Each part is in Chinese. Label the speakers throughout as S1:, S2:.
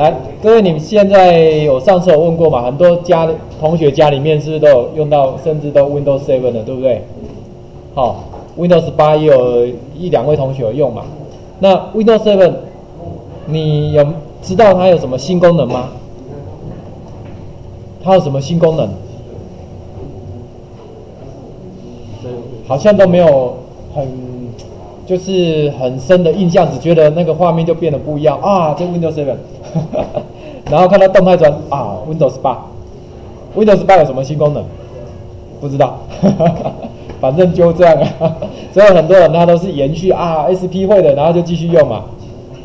S1: 来，各位，你们现在我上次有问过嘛？很多家同学家里面是不是都有用到，甚至都 Windows Seven 的，对不对？好，Windows 八也有一两位同学有用嘛？那 Windows Seven，你有知道它有什么新功能吗？它有什么新功能？好像都没有很就是很深的印象，只觉得那个画面就变得不一样啊！这 Windows Seven，然后看到动态转啊，Windows 八，Windows 八有什么新功能？不知道，反正就这样啊。所以很多人他都是延续啊 SP 会的，然后就继续用嘛，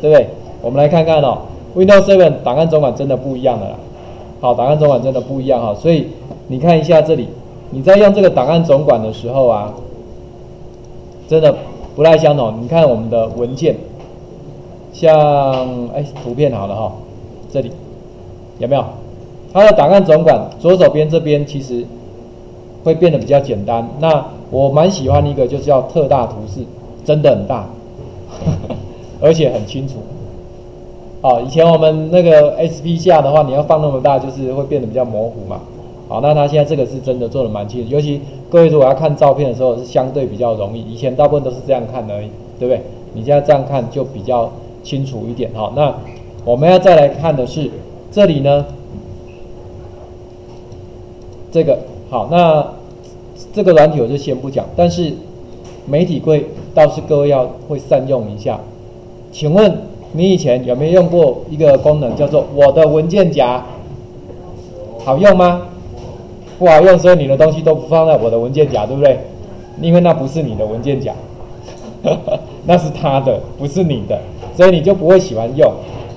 S1: 对不对？我们来看看哦，Windows Seven 档案总管真的不一样的啦。好，档案总管真的不一样哈，所以你看一下这里，你在用这个档案总管的时候啊，真的不太相同。你看我们的文件，像哎图片好了哈，这里有没有？它的档案总管左手边这边其实会变得比较简单。那我蛮喜欢一个，就是叫特大图示，真的很大，而且很清楚。哦，以前我们那个 SP 下的话，你要放那么大，就是会变得比较模糊嘛。好，那它现在这个是真的做的蛮清楚，尤其各位如果要看照片的时候，是相对比较容易。以前大部分都是这样看而已，对不对？你现在这样看就比较清楚一点。哈，那我们要再来看的是这里呢，这个好，那这个软体我就先不讲，但是媒体柜倒是各位要会善用一下。请问？你以前有没有用过一个功能叫做“我的文件夹”？好用吗？不好用，所以你的东西都不放在我的文件夹，对不对？因为那不是你的文件夹，那是他的，不是你的，所以你就不会喜欢用。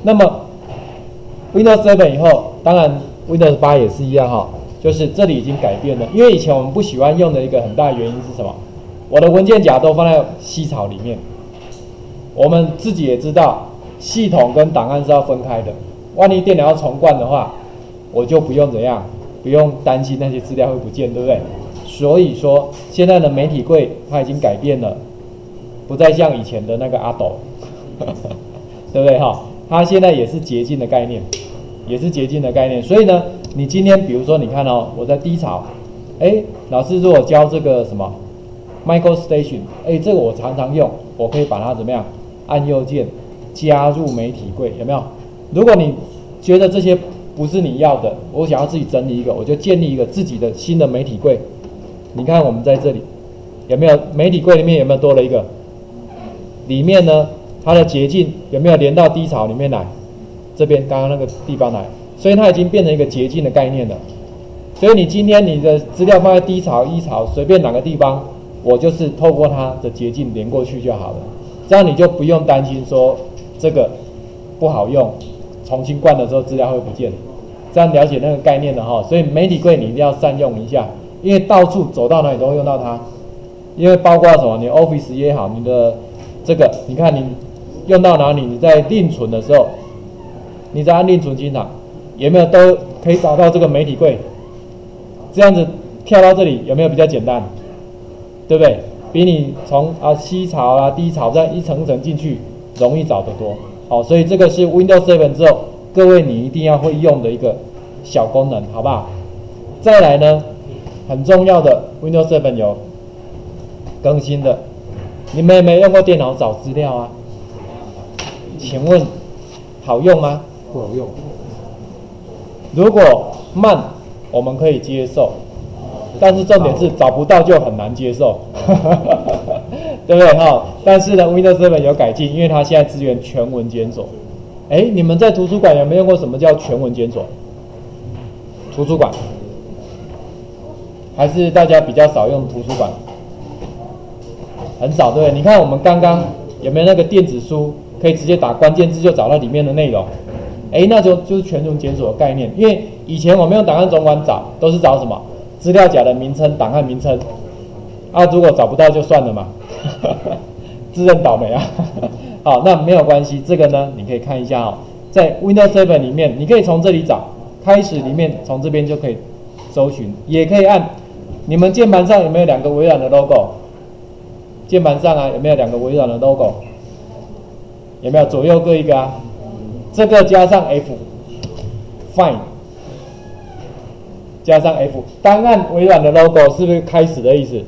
S1: 那么 Windows 7以后，当然 Windows 8也是一样哈，就是这里已经改变了。因为以前我们不喜欢用的一个很大原因是什么？我的文件夹都放在西草里面，我们自己也知道。系统跟档案是要分开的，万一电脑要重灌的话，我就不用怎样，不用担心那些资料会不见，对不对？所以说，现在的媒体柜它已经改变了，不再像以前的那个阿斗，对不对哈？它现在也是捷径的概念，也是捷径的概念。所以呢，你今天比如说你看哦，我在低潮，哎，老师如果教这个什么 Michael Station，哎，这个我常常用，我可以把它怎么样，按右键。加入媒体柜有没有？如果你觉得这些不是你要的，我想要自己整理一个，我就建立一个自己的新的媒体柜。你看我们在这里有没有媒体柜里面有没有多了一个？里面呢，它的捷径有没有连到低潮里面来？这边刚刚那个地方来，所以它已经变成一个捷径的概念了。所以你今天你的资料放在低潮、一潮，随便哪个地方，我就是透过它的捷径连过去就好了。这样你就不用担心说。这个不好用，重新灌的时候资料会不见，这样了解那个概念的哈，所以媒体柜你一定要善用一下，因为到处走到哪里都会用到它，因为包括什么，你 Office 也好，你的这个，你看你用到哪里，你在另存的时候，你在按另存进场，有没有都可以找到这个媒体柜，这样子跳到这里有没有比较简单，对不对？比你从啊西槽啊低槽这样一层层进去。容易找得多，好，所以这个是 Windows 7之后，各位你一定要会用的一个小功能，好不好？再来呢，很重要的 Windows 7有更新的，你们有没有用过电脑找资料啊？请问好用吗？
S2: 不好用。
S1: 如果慢，我们可以接受，但是重点是找不到就很难接受。对不对哈？但是呢，Windows 7有改进，因为它现在支援全文检索。哎，你们在图书馆有没有用过什么叫全文检索？图书馆还是大家比较少用图书馆，很少对对？你看我们刚刚有没有那个电子书，可以直接打关键字就找到里面的内容？哎，那就就是全文检索的概念。因为以前我们用档案总管找，都是找什么资料夹的名称、档案名称。啊，如果找不到就算了嘛。自认倒霉啊！好，那没有关系。这个呢，你可以看一下哦，在 Windows 7里面，你可以从这里找，开始里面从这边就可以搜寻，也可以按。你们键盘上有没有两个微软的 logo？键盘上啊，有没有两个微软的 logo？有没有左右各一个啊？这个加上 F，Fine，加上 F，单按微软的 logo 是不是开始的意思？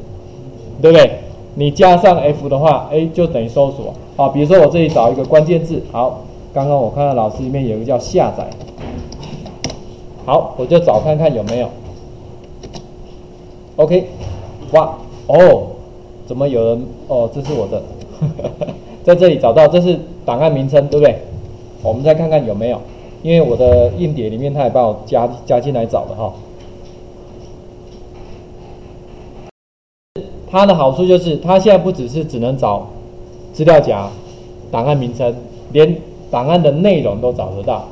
S1: 对不对？你加上 F 的话，哎，就等于搜索。好，比如说我这里找一个关键字，好，刚刚我看到老师里面有一个叫下载，好，我就找看看有没有。OK，哇，哦，怎么有人？哦，这是我的，在这里找到，这是档案名称，对不对？我们再看看有没有，因为我的硬碟里面他也帮我加加进来找的哈。它的好处就是，它现在不只是只能找资料夹、档案名称，连档案的内容都找得到。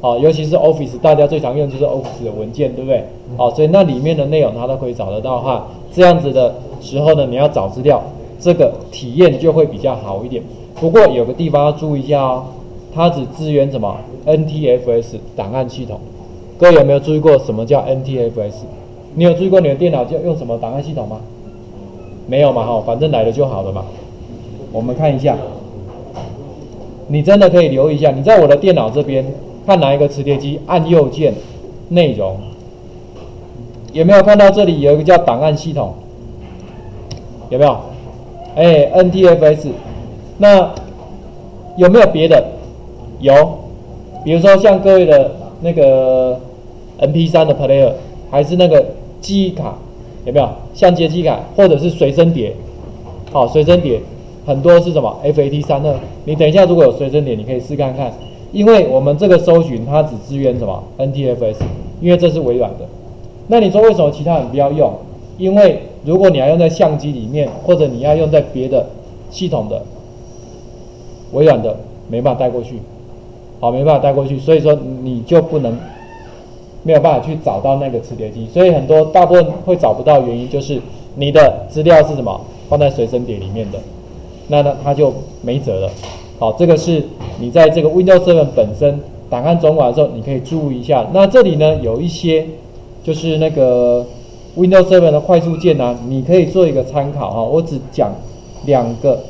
S1: 哦，尤其是 Office，大家最常用就是 Office 的文件，对不对？哦，所以那里面的内容它都可以找得到的话，这样子的时候呢，你要找资料，这个体验就会比较好一点。不过有个地方要注意一下哦，它只支援什么 NTFS 档案系统。各位有没有注意过什么叫 NTFS？你有注意过你的电脑就用什么档案系统吗？没有嘛哈，反正来了就好了嘛。我们看一下，你真的可以留意一下。你在我的电脑这边看哪一个磁碟机，按右键，内容，有没有看到这里有一个叫档案系统？有没有？哎，NTFS。那有没有别的？有，比如说像各位的那个 MP3 的 player，还是那个记忆卡。有没有相机记卡或者是随身碟？好，随身碟很多是什么？FAT 三二。你等一下如果有随身碟，你可以试看看。因为我们这个搜寻它只支援什么 NTFS，因为这是微软的。那你说为什么其他人不要用？因为如果你要用在相机里面，或者你要用在别的系统的，微软的没办法带过去，好，没办法带过去，所以说你就不能。没有办法去找到那个磁碟机，所以很多大部分会找不到，原因就是你的资料是什么放在随身碟里面的，那呢它就没辙了。好，这个是你在这个 Windows 7本身档案总管的时候，你可以注意一下。那这里呢有一些就是那个 Windows 7的快速键呢，你可以做一个参考哈。我只讲两个，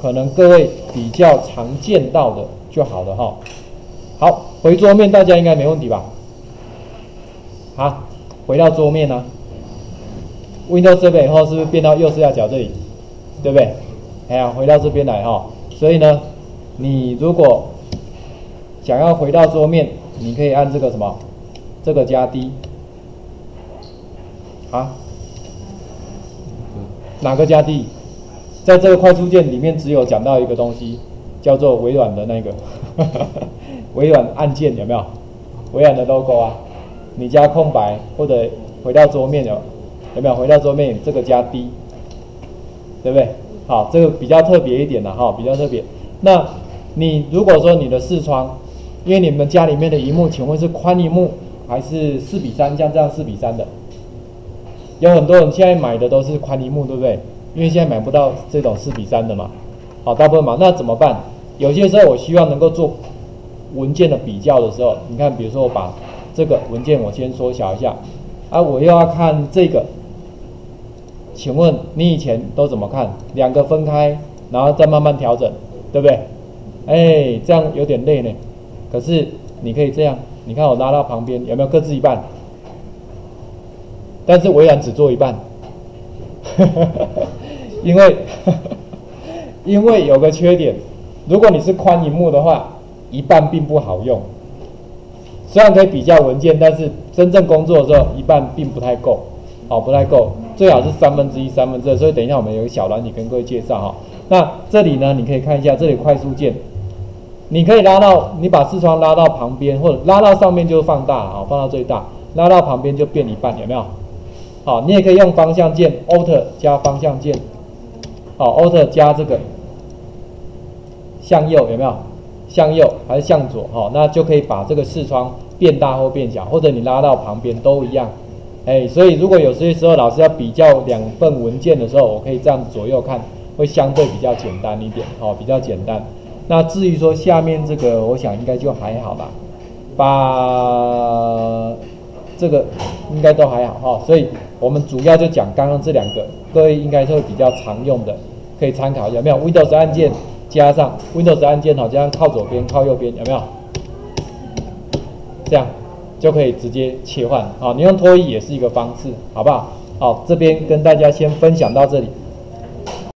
S1: 可能各位比较常见到的就好了哈。好，回桌面大家应该没问题吧？好，回到桌面呢，Windows 这边以后是不是变到右下角这里，对不对？哎呀，回到这边来哈。所以呢，你如果想要回到桌面，你可以按这个什么，这个加 D。啊，哪个加 D？在这个快速键里面只有讲到一个东西，叫做微软的那个。微软按键有没有？微软的 logo 啊，你加空白或者回到桌面有有没有？回到桌面这个加 D，对不对？好，这个比较特别一点的哈，比较特别。那你如果说你的视窗，因为你们家里面的荧幕，请问是宽荧幕还是四比三？像这样四比三的，有很多人现在买的都是宽荧幕，对不对？因为现在买不到这种四比三的嘛。好，大部分嘛，那怎么办？有些时候我希望能够做。文件的比较的时候，你看，比如说我把这个文件我先缩小一下，啊，我又要看这个，请问你以前都怎么看？两个分开，然后再慢慢调整，对不对？哎，这样有点累呢。可是你可以这样，你看我拉到旁边，有没有各自一半？但是微软只做一半，因为 因为有个缺点，如果你是宽荧幕的话。一半并不好用，虽然可以比较文件，但是真正工作的时候，一半并不太够，好，不太够，最好是三分之一、三分之二。所以等一下我们有个小软体跟各位介绍哈。那这里呢，你可以看一下这里快速键，你可以拉到，你把视窗拉到旁边，或者拉到上面就放大了啊，放到最大，拉到旁边就变一半，有没有？好，你也可以用方向键，Alt 加方向键，好，Alt 加这个向右，有没有？向右还是向左？好，那就可以把这个视窗变大或变小，或者你拉到旁边都一样。哎，所以如果有些时候老师要比较两份文件的时候，我可以这样左右看，会相对比较简单一点。哦，比较简单。那至于说下面这个，我想应该就还好吧。把这个应该都还好哈。所以我们主要就讲刚刚这两个，各位应该是会比较常用的，可以参考一下。没有 Windows 按键。加上 Windows 按键好，加上靠左边、靠右边，有没有？这样就可以直接切换啊！你用脱衣也是一个方式，好不好？好，这边跟大家先分享到这里。